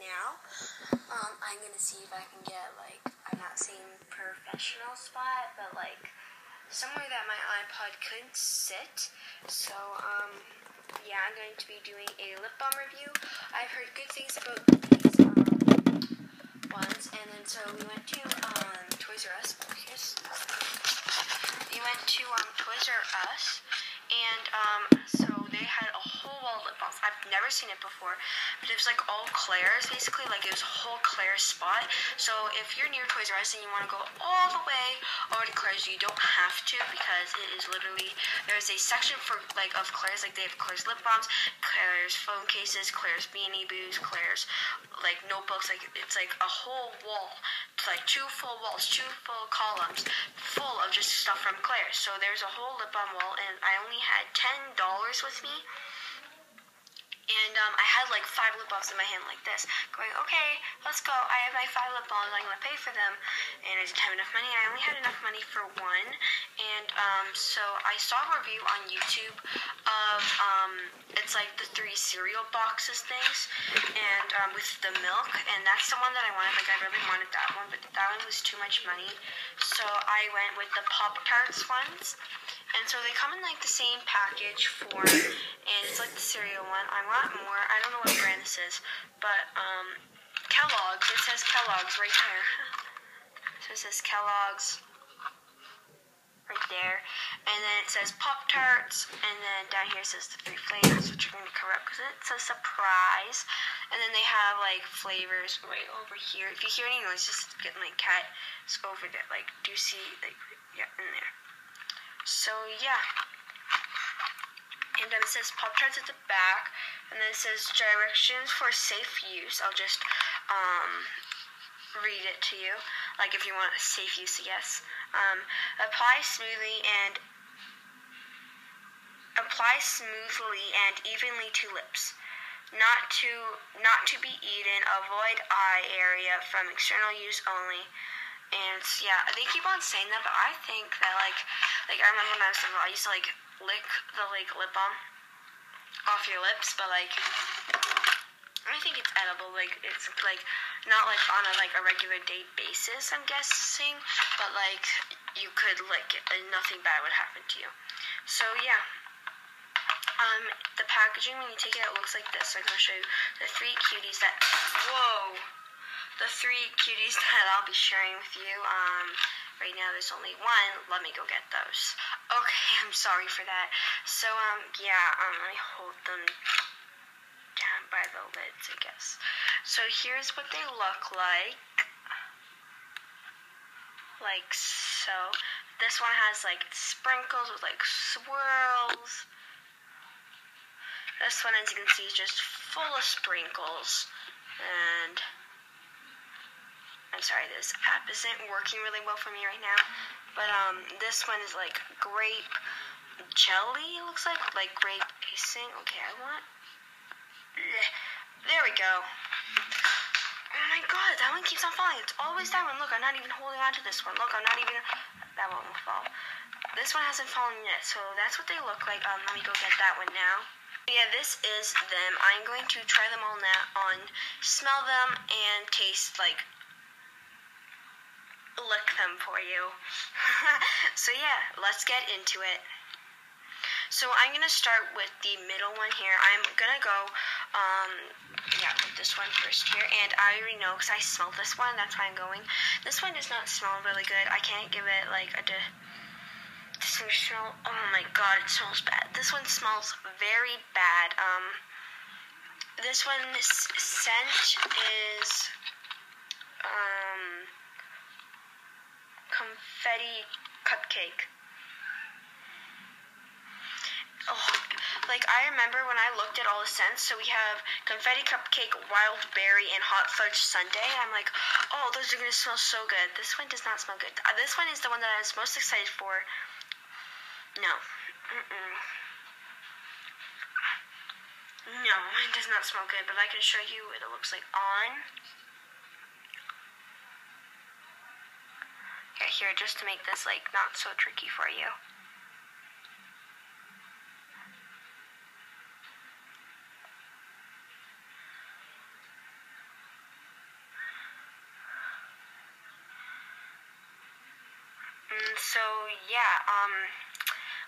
now. Um, I'm gonna see if I can get like I'm not saying professional spot, but like somewhere that my iPod couldn't sit. So um, yeah, I'm going to be doing a lip balm review. I've heard good things about these um, ones, and then so we went to um, Toys R Us. Here's we went to um, Toys R Us, and um, so they had whole wall lip balms. I've never seen it before, but it was like all Claire's basically, like it was a whole Claire's spot. So if you're near Toys R Us and you want to go all the way over to Claire's, you don't have to because it is literally there's a section for like of Claire's, like they have Claire's lip balms, Claire's phone cases, Claire's beanie boos, Claire's like notebooks, like it's like a whole wall, it's like two full walls, two full columns full of just stuff from Claire's. So there's a whole lip balm wall, and I only had ten dollars with me. And um, I had like five lip balms in my hand like this, going, okay, let's go. I have my five lip balms. I'm gonna pay for them, and I didn't have enough money. I only had enough money for one, and um, so I saw a review on YouTube of um, it's like the three cereal boxes things, and um, with the milk, and that's the one that I wanted. Like I really wanted that one, but that one was too much money, so I went with the Pop Tarts ones. And so they come in like the same package form, and it's like the cereal one. I want more. I don't know what brand this is, but um, Kellogg's. It says Kellogg's right there. So it says Kellogg's right there, and then it says Pop Tarts, and then down here says the three flavors, which are going to cover up because it's a surprise. And then they have like flavors right over here. If you hear any noise, just get my cat. It's over there. Like, do you see like yeah in there? So yeah. And then it says Pop Tarts at the back, and then it says directions for safe use. I'll just um, read it to you, like if you want safe use, yes. Um, apply smoothly and apply smoothly and evenly to lips. Not to not to be eaten. Avoid eye area from external use only. And yeah, they keep on saying that, but I think that like, like I remember when I was little, I used to like lick the like lip balm off your lips, but like, I think it's edible. Like it's like not like on a like a regular day basis. I'm guessing, but like you could lick it and nothing bad would happen to you. So yeah. Um, the packaging when you take it out looks like this. So I'm gonna show you the three cuties that. Whoa the three cuties that I'll be sharing with you. Um, right now there's only one. Let me go get those. Okay, I'm sorry for that. So, um, yeah, um, let me hold them down by the lids, I guess. So here's what they look like. Like so. This one has like sprinkles with like swirls. This one, as you can see, is just full of sprinkles. And I'm sorry, this app isn't working really well for me right now. But um, this one is like grape jelly. Looks like like grape icing. Okay, I want. There we go. Oh my god, that one keeps on falling. It's always that one. Look, I'm not even holding on to this one. Look, I'm not even. That one will fall. This one hasn't fallen yet, so that's what they look like. Um, let me go get that one now. Yeah, this is them. I'm going to try them all now on, smell them, and taste like lick them for you. so yeah, let's get into it. So I'm gonna start with the middle one here. I'm gonna go, um, yeah, with this one first here, and I already know because I smelled this one. That's why I'm going. This one does not smell really good. I can't give it like a distinguished smell. Oh my god, it smells bad. This one smells very bad. Um, this one's scent is, um confetti cupcake. Oh, like I remember when I looked at all the scents. So we have confetti cupcake, wild berry, and hot fudge sundae. I'm like, oh, those are gonna smell so good. This one does not smell good. Uh, this one is the one that I was most excited for. No. Mm-mm. No, it does not smell good, but I can show you what it looks like on. here just to make this like not so tricky for you. Mm, so yeah, um,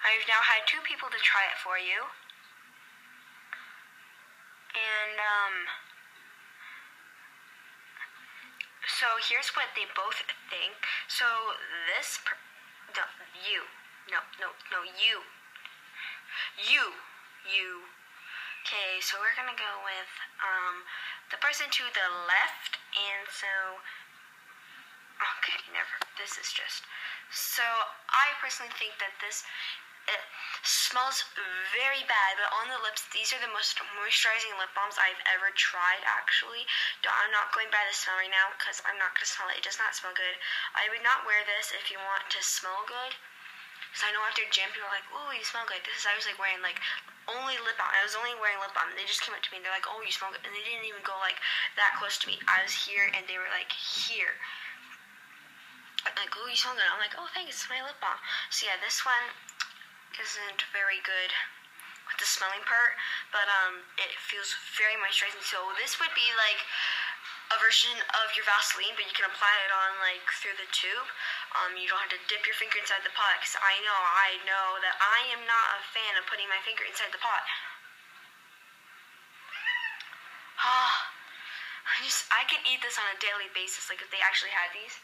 I've now had two people to try it for you. And um, so here's what they both think. So this, per- no, you, no, no, no, you, you, you. Okay, so we're gonna go with, um, the person to the left, and so, okay, never, this is just, so I personally think that this it smells very bad, but on the lips, these are the most moisturizing lip balms I've ever tried, actually. I'm not going by the smell right now because I'm not going to smell it. It does not smell good. I would not wear this if you want to smell good. Because I know after gym, people are like, oh, you smell good. This is, I was like wearing like only lip balm. I was only wearing lip balm. They just came up to me and they're like, oh, you smell good. And they didn't even go like that close to me. I was here and they were like here like, oh, you smell good. I'm like, oh, thanks, it's my lip balm. So yeah, this one isn't very good with the smelling part, but um, it feels very moisturizing. So this would be like a version of your Vaseline, but you can apply it on like through the tube. Um, you don't have to dip your finger inside the pot, because I know, I know that I am not a fan of putting my finger inside the pot. Ah, I just, I can eat this on a daily basis, like if they actually had these.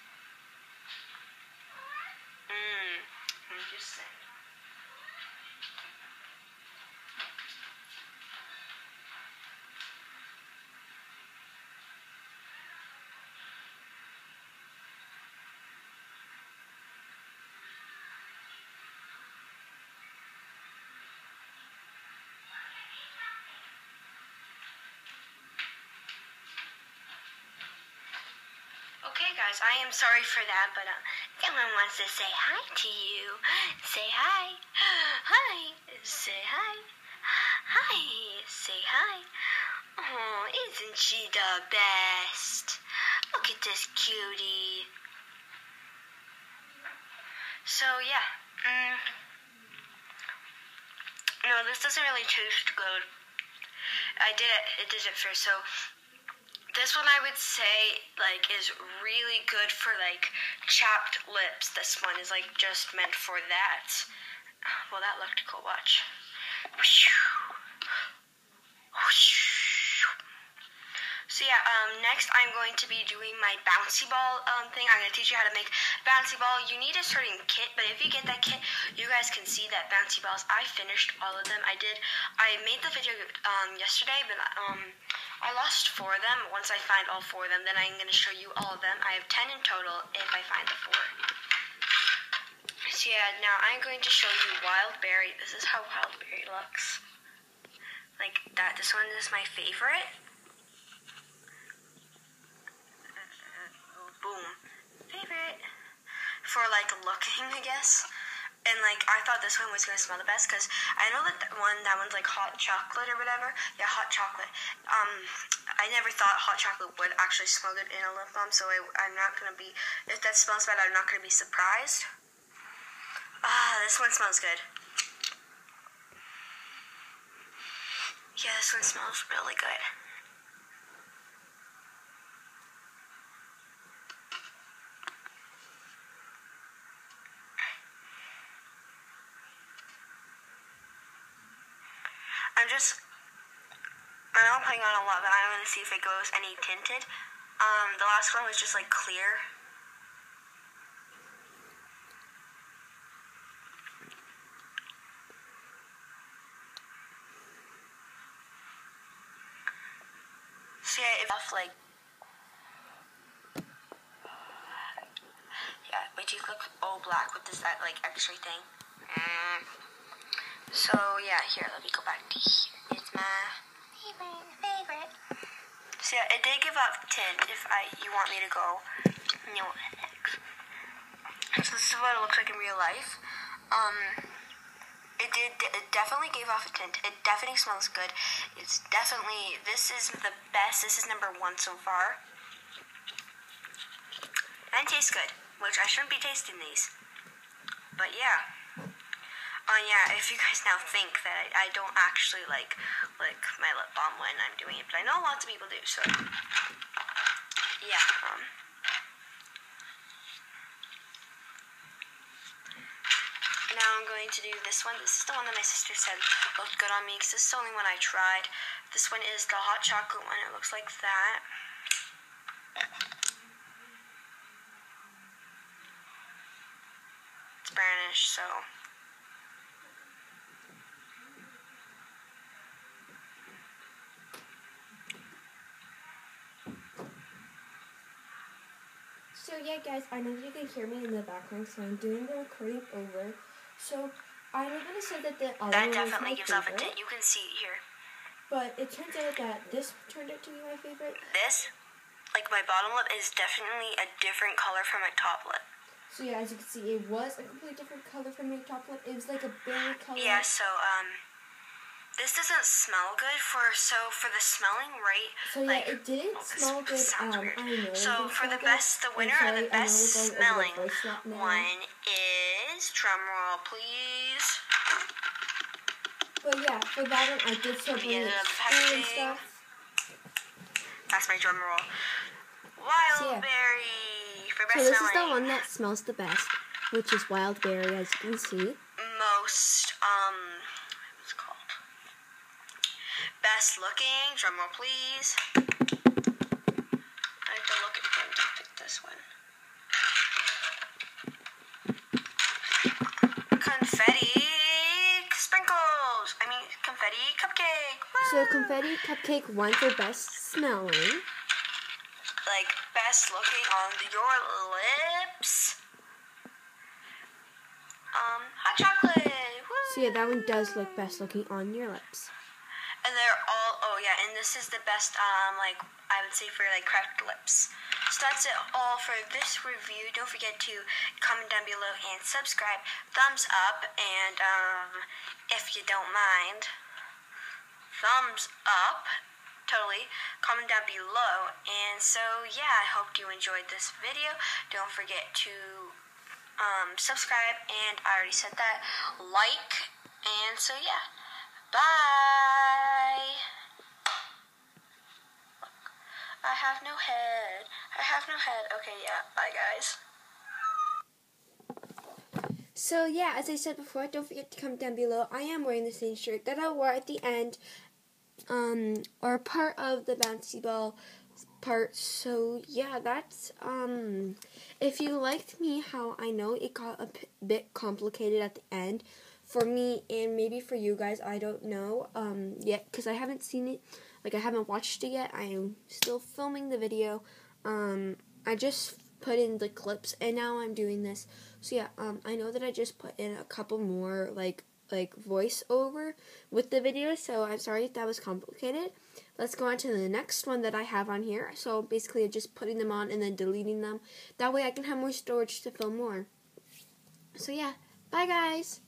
Mmm. I'm just saying. Guys, I am sorry for that, but someone wants to say hi to you. Say hi. Hi. Say hi. Hi. Say hi. Oh, isn't she the best? Look at this cutie. So, yeah. Mm. No, this doesn't really taste good. I did it, it did it first, so this one I would say like is really good for like chapped lips. This one is like just meant for that. Well, that looked cool. Watch. So yeah, um, next I'm going to be doing my bouncy ball um, thing. I'm going to teach you how to make bouncy ball. You need a certain kit, but if you get that kit, you guys can see that bouncy balls. I finished all of them. I did. I made the video um, yesterday, but um, I lost four of them. Once I find all four of them, then I'm going to show you all of them. I have ten in total if I find the four. So yeah, now I'm going to show you Wild Berry. This is how Wild Berry looks. Like that. This one is my favorite. Uh, oh, boom, favorite for like looking, I guess. And like I thought this one was gonna smell the best because I know that one that one's like hot chocolate or whatever. Yeah, hot chocolate. Um, I never thought hot chocolate would actually smell good in a lip balm, so I, I'm not gonna be. If that smells bad, I'm not gonna be surprised. Ah, this one smells good. Yeah, this one smells really good. I'm just, I know I'm putting on a lot, but I'm to see if it goes any tinted. Um, the last one was just like clear. So yeah, if like, yeah, my teeth look all black with this that like X-ray thing. Mm. So yeah, here let me go back to here. It's my favorite, favorite. So yeah, it did give off tint. If I you want me to go, no thanks. So this is what it looks like in real life. Um, it did. It definitely gave off a tint. It definitely smells good. It's definitely. This is the best. This is number one so far. And tastes good, which I shouldn't be tasting these. But yeah. Oh yeah, if you guys now think that I, I don't actually like like my lip balm when I'm doing it, but I know lots of people do, so yeah. Um, now I'm going to do this one. This is the one that my sister said looked good on me because this is the only one I tried. This one is the hot chocolate one. It looks like that. It's brownish, so So yeah, guys, I know you can hear me in the background, so I'm doing the recording over. So I'm gonna say that the other that definitely gives my off a favorite, tint. You can see it here. but it turns out that this turned out to be my favorite. This, like my bottom lip, is definitely a different color from my top lip. So yeah, as you can see, it was a completely different color from my top lip. It was like a berry color. Yeah, so um, this doesn't smell good for so for the smelling right. So yeah, like, it didn't oh, smell good. sounds Um, weird. I know. So for the good. best, the winner of the sorry, I know best we're going over the smelling voice swap now. one is drum roll, please. But yeah, for that one, I did start Let me bringing get it out of the packaging. stuff. That's my drum roll. Wild So, yeah. berry for So best this is the one that smells the best, which is wild berry, as you can see. most um best looking. Drum roll please. I have to look at to pick this one. Confetti sprinkles. I mean confetti cupcake. So confetti cupcake won for best smelling. like best looking on your lips. Um hot chocolate. Woo! So yeah, that one does look best looking on your lips. And they're all oh yeah, and this is the best um like I would say for like cracked lips. So that's it all for this review. Don't forget to comment down below and subscribe. Thumbs up and um if you don't mind, thumbs up. Totally. Comment down below. And so yeah, I hope you enjoyed this video. Don't forget to um, subscribe and I already said that. Like and so yeah. Bye. I have no head. I have no head. Okay, yeah. Bye, guys. So yeah, as I said before, don't forget to comment down below. I am wearing the same shirt that I wore at the end, um, or part of the bouncy ball part. So yeah, that's um. If you liked me, how I know it got a bit complicated at the end for me and maybe for you guys. I don't know um yet because I haven't seen it. Like I haven't watched it yet. I am still filming the video. Um, I just put in the clips and now I'm doing this. So yeah, um, I know that I just put in a couple more like like voiceover with the video. So I'm sorry if that was complicated. Let's go on to the next one that I have on here. So basically, just putting them on and then deleting them. That way, I can have more storage to film more. So yeah, bye guys.